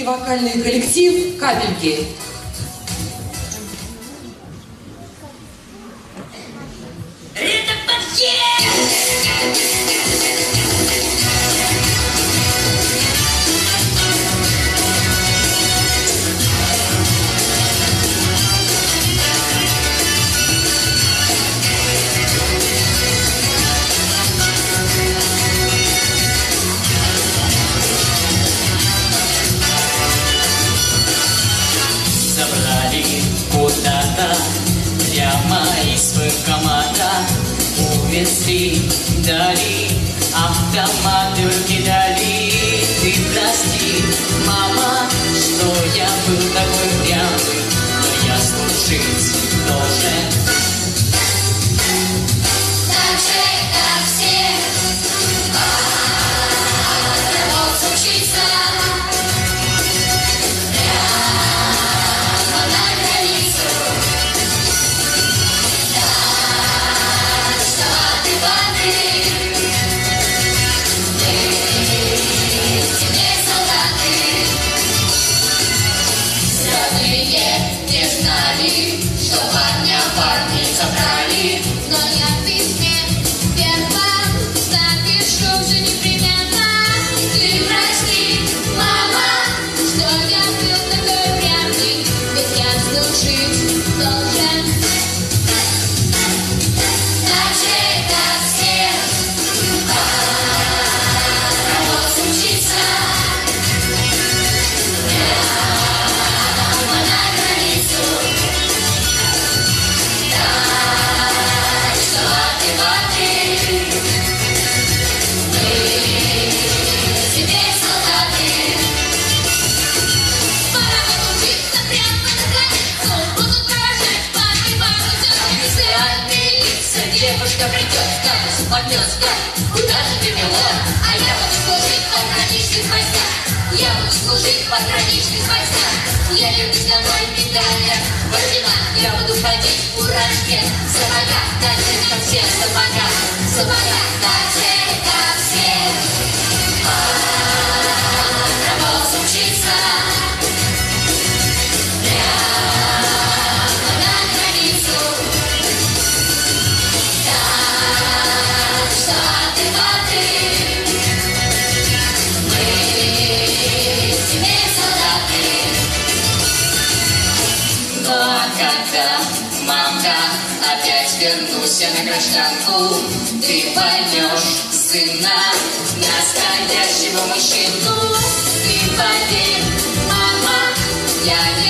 женский вокальный коллектив «Капельки». kamata Obviously, dari aftermath Девушка придет, скажет, поднес Куда же ты вела? А я буду служить в пограничных. Я буду служить в пограничных. Я вернусь домой в медалях. Война, я буду ходить в фуражке. В сапогах, даже как все в сапогах. В сапогах, даже как все. Мамка, мамка, опять вернусь я на гражданку. Ты поймешь сына, настоящего мужчину. Ты поверь, а мама, я не